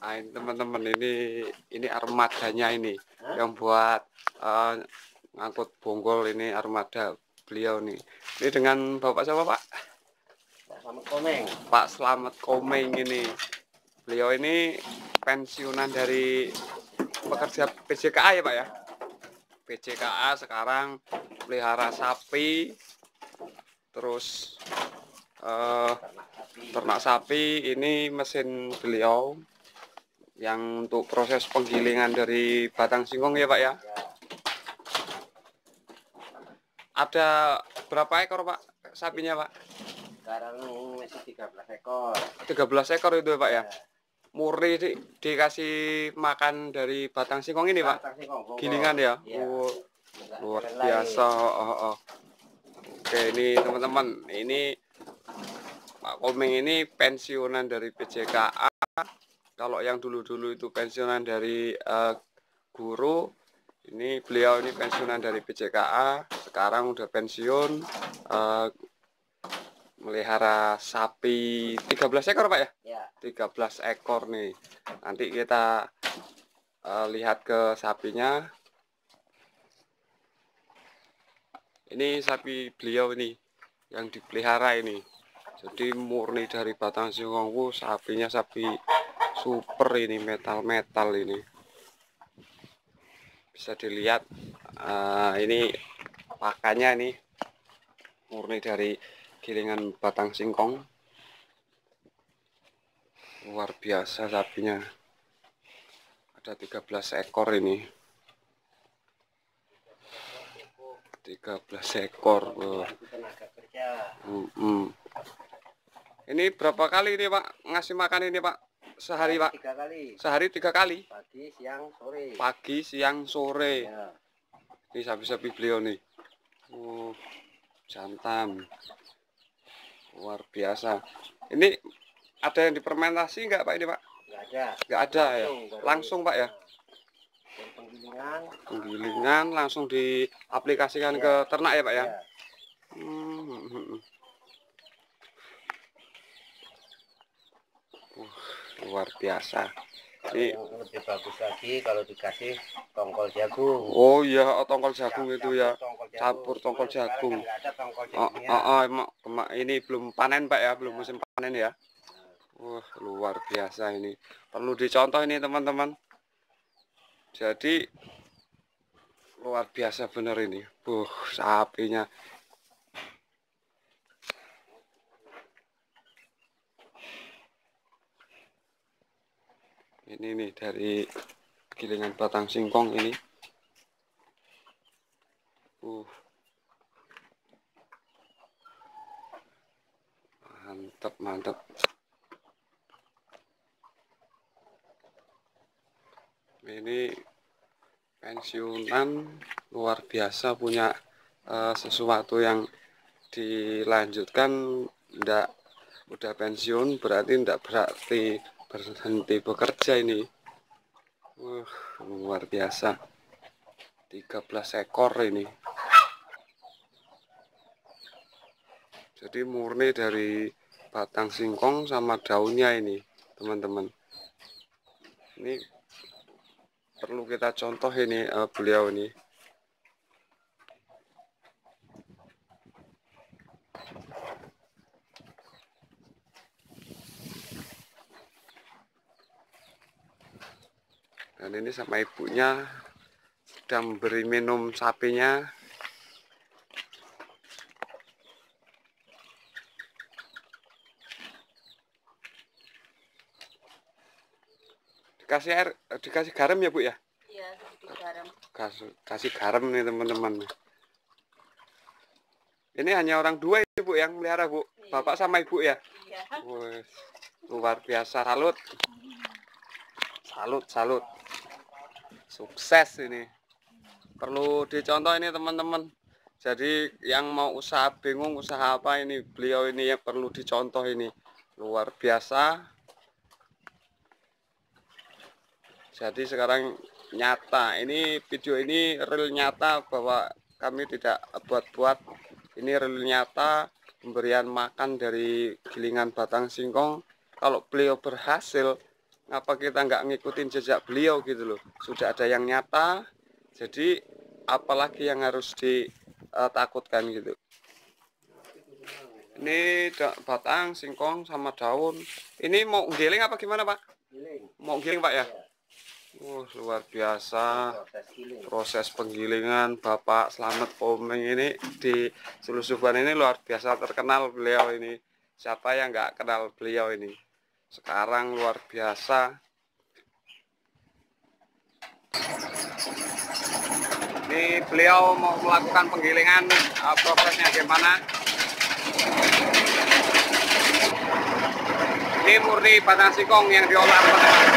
Nah, ini teman-teman ini ini armadanya ini yang buat eh, ngangkut bonggol ini armada beliau nih. Ini dengan Bapak siapa Pak? sama komeng Pak Slamet Komeng ini. Beliau ini pensiunan dari pekerja PJKA ya Pak ya? PJKA sekarang pelihara sapi, terus eh, ternak sapi. Ini mesin beliau yang untuk proses penggilingan dari batang singkong ya Pak ya? Ada berapa ekor Pak sapinya Pak? sekarang masih 13 ekor 13 ekor itu ya Pak ya? Murni di, dikasih makan dari batang singkong ini Pak? Batang singkong, bonggol. Gilingan ya? Iya. Oh, luar biasa. Oh, oh. Oke, ini teman-teman, ini Pak Komeng ini pensiunan dari PJKA. Kalau yang dulu-dulu itu pensiunan dari eh, guru, ini beliau ini pensiunan dari PJKA. Sekarang udah pensiun eh, melihara sapi 13 ekor Pak ya? ya 13 ekor nih. Nanti kita eh, lihat ke sapinya. Ini sapi beliau ini yang dipelihara ini. Jadi murni dari batang singkong. Wuh, sapinya sapi super ini metal-metal ini. Bisa dilihat eh, ini pakannya nih murni dari gilingan batang singkong. Luar biasa sapinya. Ada 13 ekor ini. 13 ekor kerja Mm-mm. ini berapa kali ini pak? Ngasih makan ini pak sehari pak. tiga kali. Sehari tiga kali. Pagi siang sore. Pagi siang sore. Ya. Ini sapi-sapi beliau nih. Uh, jantan. Luar biasa. Ini ada yang dipermentasi nggak pak ini pak? Nggak ada. Nggak ada ya? Dari- langsung pak ya? Penggilingan. Penggilingan langsung diaplikasikan Iya. ke ternak ya pak ya? Ya Hmm, hmm, hmm. Wah, luar biasa. Yang lebih bagus lagi kalau dikasih tongkol jagung. Oh iya oh, tongkol jagung Campur itu ya. tongkol jagung. Campur tongkol jagung. kan tongkol oh, oh, oh, emang kema- ini belum panen pak ya? Belum Ya. musim panen ya? Wah luar biasa ini. Perlu dicontoh ini teman-teman. Jadi luar biasa bener ini. Buh sapinya ini nih dari gilingan batang singkong ini. Uh. Mantap mantap ini pensiunan luar biasa punya eh, sesuatu yang dilanjutkan. Ndak udah pensiun berarti ndak berarti berhenti bekerja ini. Wah, luar biasa. 13 ekor ini. Jadi murni dari batang singkong sama daunnya ini teman-teman. Ini perlu kita contoh ini eh, beliau ini dan ini sama ibunya sedang beri minum sapinya. Dikasih air dikasih garam ya bu ya? Iya, garam. kasih, kasih garam nih teman-teman. Ini hanya orang dua ibu yang melihara bu. Bapak sama ibu ya? Iya. Wih, luar biasa. Salut. Salut salut sukses ini. Perlu dicontoh ini teman-teman. Jadi yang mau usaha bingung usaha apa ini beliau ini yang perlu dicontoh ini. Luar biasa. Jadi sekarang nyata. Ini video ini real nyata bahwa kami tidak buat-buat. Ini real nyata pemberian makan dari gilingan batang singkong. Kalau beliau berhasil ngapa kita nggak ngikutin jejak beliau gitu loh? Sudah ada yang nyata jadi apalagi yang harus ditakutkan gitu? Ini batang singkong sama daun. Ini mau giling apa gimana pak? Mau giling pak ya? Oh, luar biasa. Proses penggilingan Bapak Slamet Komeng ini di Selusuban ini luar biasa terkenal beliau ini. Siapa yang nggak kenal beliau ini? Sekarang luar biasa. Ini beliau mau melakukan penggilingan, uh, prosesnya gimana? Ini murni batang singkong yang diolah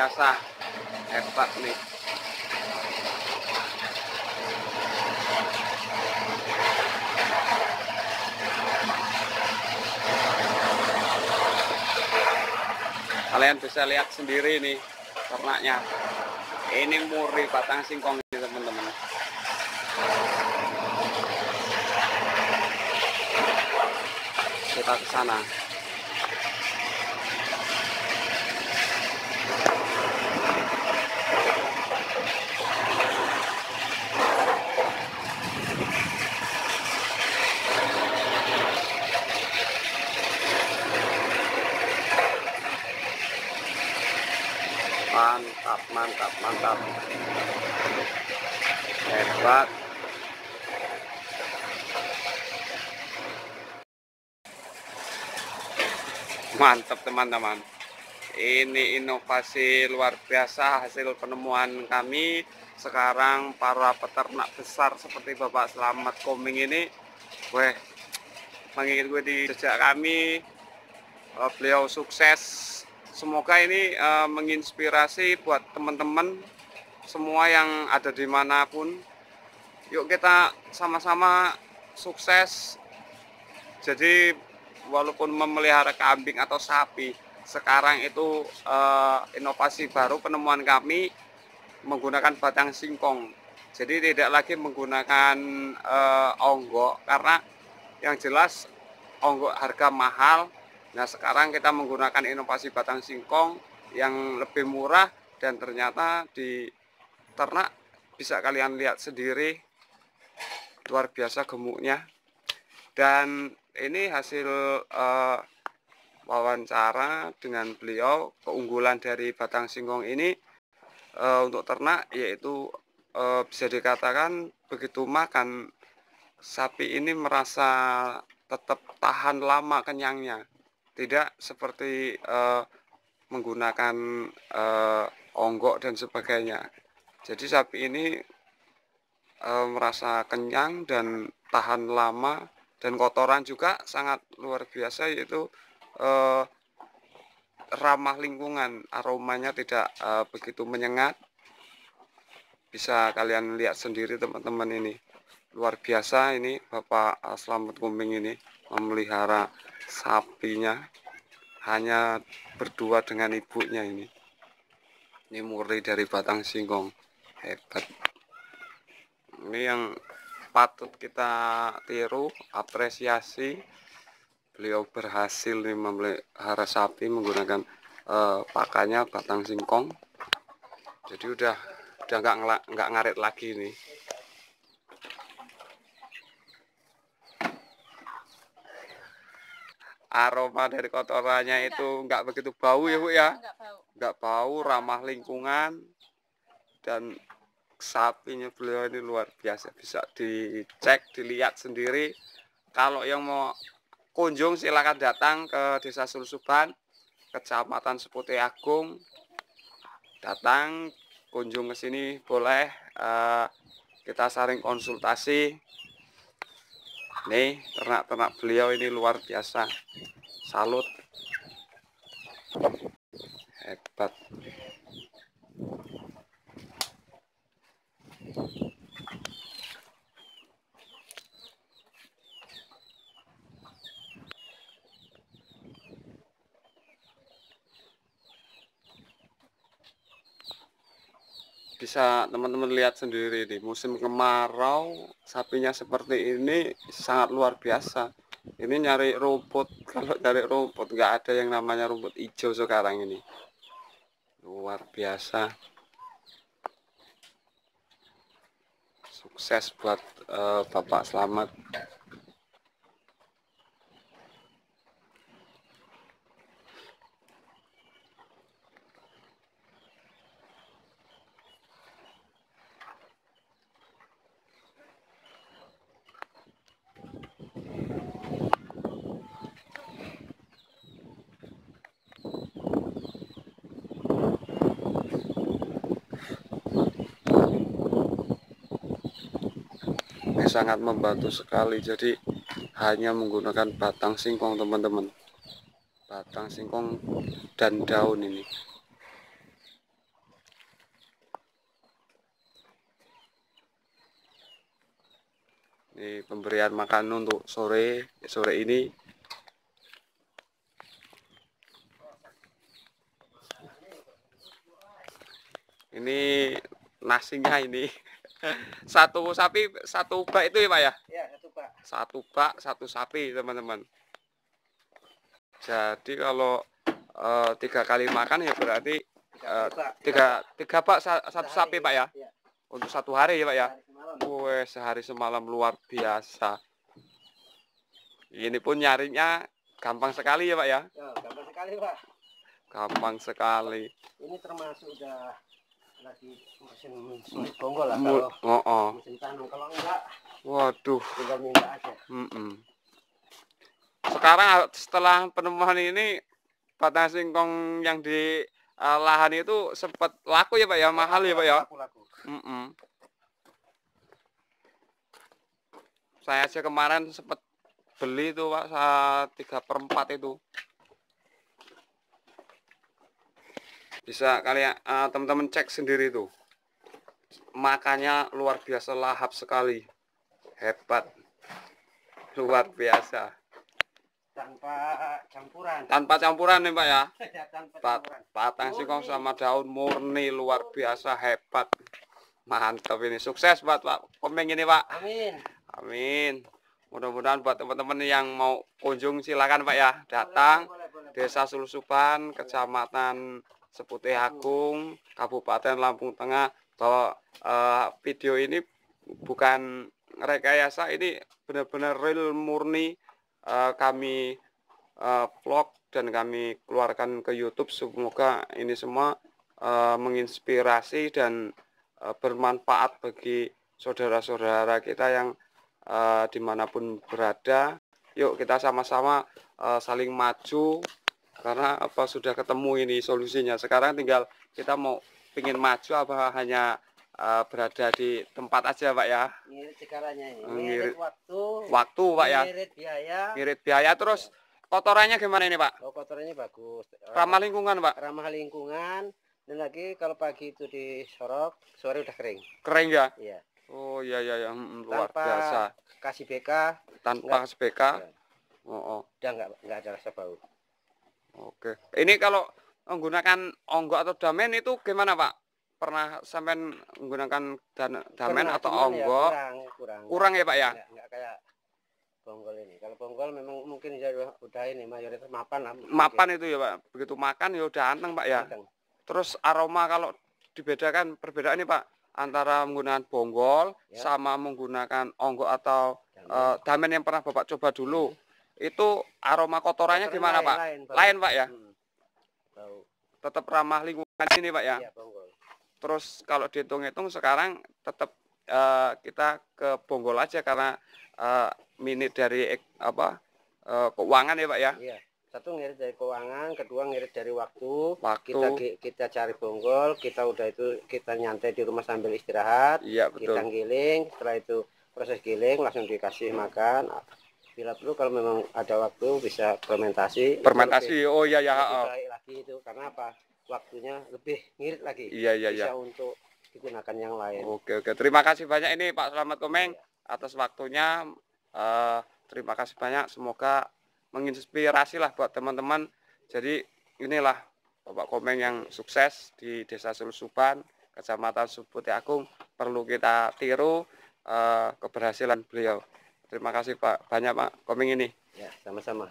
biasa. Hebat nih. Kalian bisa lihat sendiri nih ternaknya ini murni batang singkong ini teman-teman. Kita ke sana mantap mantap mantap hebat. Mantap teman-teman. Ini inovasi luar biasa hasil penemuan kami. Sekarang para peternak besar seperti Bapak Selamat Koming ini weh mengingat gue di jejak kami. Beliau sukses semoga ini uh, menginspirasi buat teman-teman semua yang ada di mana pun yuk kita sama-sama sukses. Jadi walaupun memelihara kambing atau sapi sekarang itu uh, inovasi baru penemuan kami menggunakan batang singkong. Jadi tidak lagi menggunakan uh, onggok karena yang jelas onggok harga mahal Nah sekarang kita menggunakan inovasi batang singkong yang lebih murah dan ternyata di ternak bisa kalian lihat sendiri. Luar biasa gemuknya. Dan ini hasil uh, wawancara dengan beliau keunggulan dari batang singkong ini uh, untuk ternak yaitu uh, bisa dikatakan begitu makan sapi ini merasa tetap tahan lama kenyangnya tidak seperti uh, menggunakan uh, onggok dan sebagainya. Jadi sapi ini uh, merasa kenyang dan tahan lama dan kotoran juga sangat luar biasa yaitu uh, ramah lingkungan. Aromanya tidak uh, begitu menyengat. Bisa kalian lihat sendiri teman-teman ini luar biasa ini Bapak Selamat Kumbing ini memelihara sapinya hanya berdua dengan ibunya ini. Ini murni dari batang singkong. Hebat. Ini yang patut kita tiru apresiasi. Beliau berhasil nih memelihara sapi menggunakan uh, pakannya batang singkong. Jadi udah udah nggak nggak ngaret lagi nih aroma dari kotorannya itu nggak begitu bau ya bu ya? Nggak bau. ramah lingkungan dan sapinya beliau ini luar biasa. Bisa dicek dilihat sendiri. Kalau yang mau kunjung silahkan datang ke desa Sulsuban kecamatan Sepute Agung. Datang kunjung ke sini boleh uh, kita saring konsultasi nih ternak-ternak beliau ini luar biasa. Salut. Hebat bisa teman-teman lihat sendiri di musim kemarau sapinya seperti ini sangat luar biasa. Ini nyari rumput kalau nyari rumput nggak ada yang namanya rumput hijau sekarang ini. Luar biasa. Sukses buat uh, Bapak Selamat sangat membantu sekali. Jadi hanya menggunakan batang singkong teman-teman. Batang singkong dan daun ini. Ini pemberian makan untuk sore. Sore ini ini nasinya ini. satu sapi satu bak itu ya pak ya? Ya satu pak. Satu bak satu sapi teman-teman. Jadi kalau uh, tiga kali makan ya berarti uh, tiga tiga bak satu sapi pak ya? ya. Untuk satu hari ya pak ya? Wih, sehari semalam luar biasa. Ini pun nyarinya gampang sekali ya Pak ya? Ya, gampang sekali pak. Gampang sekali. Ini termasuk udah lagi musim sulit bonggol lah Mu- kalau oh, oh. tanam. Kalau enggak Waduh. tinggal minta aja. mm-mm. Sekarang setelah penemuan ini batang singkong yang di eh, lahan itu sempat laku ya Pak ya? Mahal ya Pak ya? Laku-laku. Mm-mm. Saya aja kemarin sempat beli itu Pak saat 3 per 4 itu. Bisa kalian eh, teman-teman cek sendiri tuh. Makannya luar biasa lahap sekali. Hebat. Luar biasa. Tanpa campuran. Tanpa campuran nih Pak ya. Tanpa Bat campuran. batang singkong sama daun murni luar biasa hebat. Mantap ini sukses buat Pak Komeng ini Pak. Amin. Amin. Mudah-mudahan buat teman-teman yang mau kunjung silakan Pak ya datang Boleh, boleh, boleh. Desa Sulusuban, Kecamatan Seputih Agung, Kabupaten Lampung Tengah bahwa eh, video ini bukan rekayasa ini benar-benar real murni eh, kami eh, vlog dan kami keluarkan ke YouTube. Semoga ini semua eh, menginspirasi dan eh, bermanfaat bagi saudara-saudara kita yang eh, di mana pun berada. Yuk kita sama-sama eh, saling maju karena apa sudah ketemu ini solusinya. Sekarang tinggal kita mau pingin maju apa hanya eh, berada di tempat aja pak ya? Ngirit sekarangnya ini. Ngirit ngirit. waktu. waktu pak ya? Ngirit biaya. ngirit biaya. Terus kotorannya gimana ini pak? Oh, kotorannya bagus. ramah lingkungan pak? Ramah lingkungan. Dan lagi kalau pagi itu disorok sore udah kering. Kering ya? Iya. Oh iya iya iya. Hmm, luar Tanpa- biasa. kasih BK tanpa SPK ya, oh, oh. udah nggak nggak ada rasa bau Oke. Ini kalau menggunakan onggok atau damen itu gimana, Pak? Pernah sampai menggunakan dan, damen Pernah, atau ya onggok? kurang kurang Kurang ya, Pak ya? nggak, nggak kayak bonggol ini kalau bonggol memang mungkin ya udah, udah ini mayoritas mapan lah mungkin. Mapan itu ya, Pak. Begitu makan ya udah anteng, Pak ya. Kadang. Terus aroma kalau dibedakan perbedaan ini, Pak, antara menggunakan bonggol Ya. sama menggunakan onggok atau Damen. eh, damen yang pernah Bapak coba dulu. Itu aroma kotorannya Kotoran gimana, lain, Pak? lain, bau. Lain, Pak ya? Hmm. bau Tetap ramah lingkungan ini, Pak ya? iya bonggol Terus kalau dihitung-hitung sekarang tetap eh, kita ke Bonggol aja karena eh, minit dari apa eh, keuangan ya Pak ya. iya satu ngirit dari keuangan kedua ngirit dari waktu Waktu. kita ki- kita cari bonggol kita udah itu kita nyantai di rumah sambil istirahat Iya kita betul. giling setelah itu proses giling langsung dikasih makan bila perlu kalau memang ada waktu bisa fermentasi Fermentasi. Oh iya ya. lebih, oh. lebih baik lagi itu karena apa waktunya lebih ngirit lagi Iya iya bisa iya. untuk digunakan yang lain Oke oke. Terima kasih banyak ini Pak Selamat Komeng atas waktunya. Eh, terima kasih banyak. Semoga menginspirasi lah buat teman-teman. Jadi inilah Bapak Komeng yang sukses di Desa Sulusuban, Kecamatan Suputi Agung. Perlu kita tiru eh, keberhasilan beliau. Terima kasih Pak. Banyak Pak. Komeng ini. ya sama-sama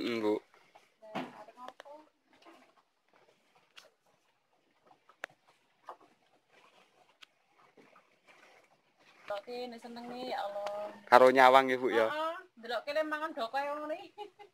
Mm, Bu. Delok kene seneng ya Allah. Karo nyawang ya, Bu ya. Heeh, delok kene mangan dok kaya ngono iki.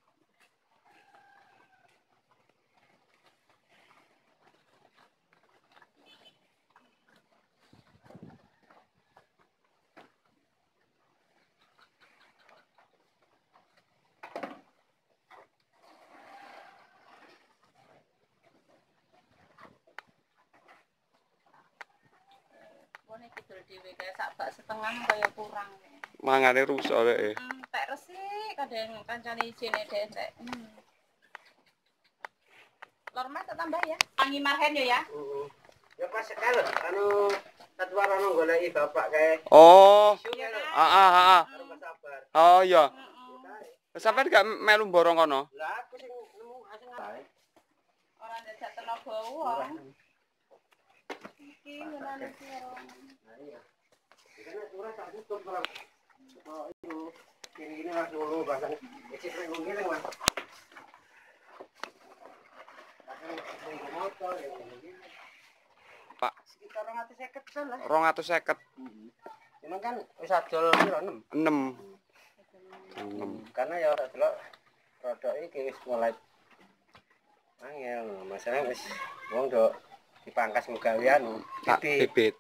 Kidul dhewe kae sak bak setengah kaya kurang. Mangane rusak eh. Hmm, tek resik kadang kancane ijine dek. Hmm. Lor mas tak tambah ya. Angi marhen yo ya. Heeh. Ya pas sekali anu satwa rono goleki bapak kae. Oh. Isu Iya ya kan? Ah ah ah. ah. Oh iya. Heeh. Sampai gak melu borong kono? Lah aku sing nemu asing. Ora ndajak tenaga wong. Pak. Sekitar orang atas seket lah. 250. Cuman kan wis adol piro 6. 6. 6. Karena ya ora delok produk iki wis mulai angel. Masalah wis wong do dipangkas anu Tak bibit. bibit.